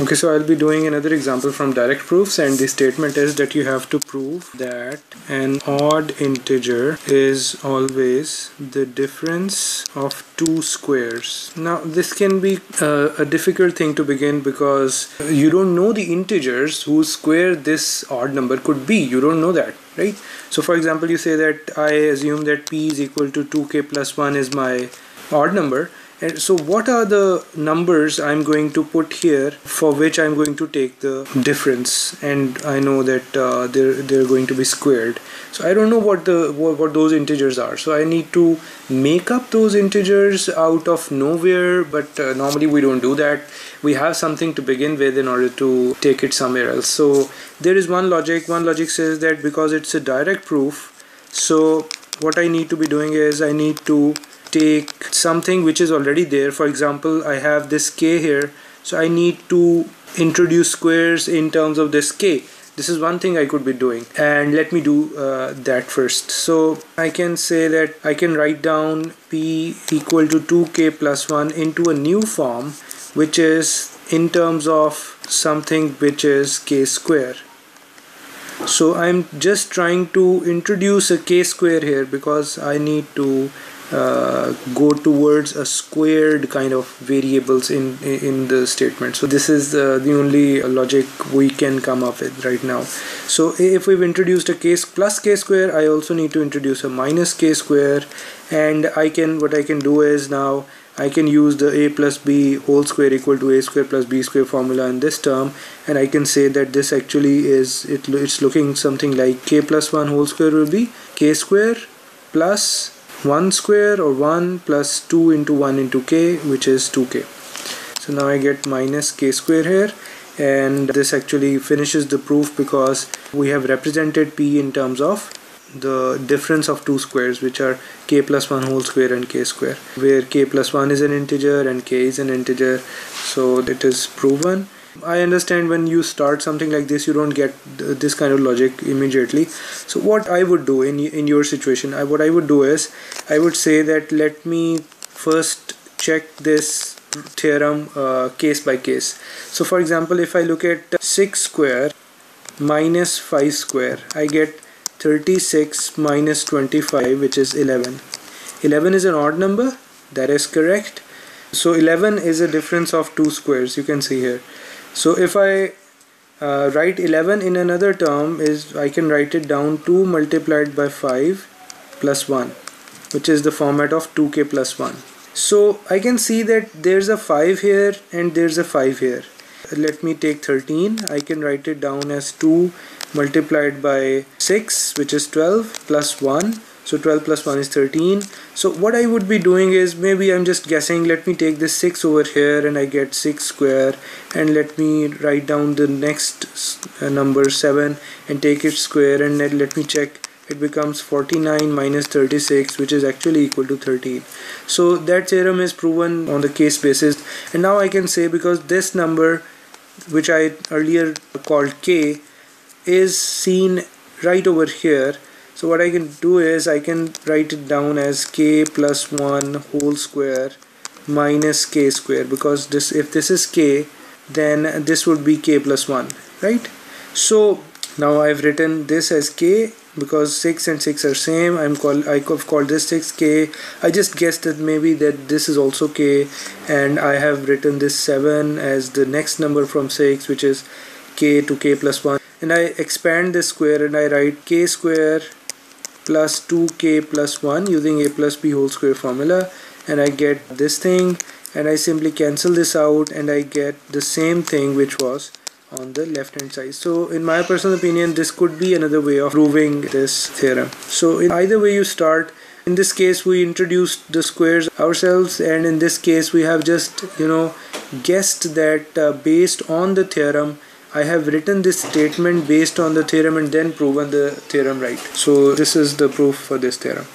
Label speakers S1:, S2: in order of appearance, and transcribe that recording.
S1: Okay, so I'll be doing another example from direct proofs and the statement is that you have to prove that an odd integer is always the difference of two squares. Now this can be uh, a difficult thing to begin because you don't know the integers whose square this odd number could be. You don't know that, right? So for example, you say that I assume that p is equal to 2k plus 1 is my odd number and so what are the numbers I'm going to put here for which I'm going to take the difference? And I know that uh, they're they're going to be squared. So I don't know what the what, what those integers are. So I need to make up those integers out of nowhere but uh, normally we don't do that. We have something to begin with in order to take it somewhere else. So there is one logic. One logic says that because it's a direct proof so what I need to be doing is I need to take something which is already there. For example I have this k here so I need to introduce squares in terms of this k. This is one thing I could be doing and let me do uh, that first. So I can say that I can write down p equal to 2k plus 1 into a new form which is in terms of something which is k square. So I'm just trying to introduce a k square here because I need to uh, go towards a squared kind of variables in in the statement. So this is uh, the only logic we can come up with right now. So if we've introduced a case plus k square I also need to introduce a minus k square. And I can what I can do is now I can use the a plus b whole square equal to a square plus b square formula in this term. And I can say that this actually is it, it's looking something like k plus 1 whole square will be k square plus 1 square or 1 plus 2 into 1 into k which is 2k so now I get minus k square here and this actually finishes the proof because we have represented p in terms of the difference of two squares which are k plus 1 whole square and k square where k plus 1 is an integer and k is an integer. So it is proven I understand when you start something like this you don't get this kind of logic immediately. So what I would do in in your situation I, what I would do is I would say that let me first check this theorem uh, case by case. So for example if I look at 6 square minus 5 square I get 36 minus 25 which is 11 11 is an odd number. That is correct. So 11 is a difference of two squares. You can see here so if I uh, write 11 in another term is I can write it down 2 multiplied by 5 plus 1 which is the format of 2k plus 1 so I can see that there's a 5 here and there's a 5 here. Let me take 13 I can write it down as 2 multiplied by 6 which is 12 plus 1 so 12 plus 1 is 13 so what I would be doing is maybe I'm just guessing let me take this 6 over here and I get 6 square. And let me write down the next uh, number 7 and take it square. And then let me check it becomes 49 minus 36 which is actually equal to 13 so that theorem is proven on the case basis. And now I can say because this number which I earlier called k is seen right over here so what I can do is I can write it down as k plus 1 whole square minus k square because this if this is k then this would be k plus 1 right? So now I've written this as k because 6 and 6 are same. I'm called I have called this 6k I just guessed that maybe that this is also k. And I have written this 7 as the next number from 6 which is k to k plus 1 and I expand this square and I write k square plus 2k plus 1 using a plus b whole square formula. And I get this thing and I simply cancel this out and I get the same thing which was on the left hand side. So in my personal opinion this could be another way of proving this theorem. So in either way you start in this case we introduced the squares ourselves and in this case we have just you know guessed that uh, based on the theorem I have written this statement based on the theorem and then proven the theorem right. So this is the proof for this theorem.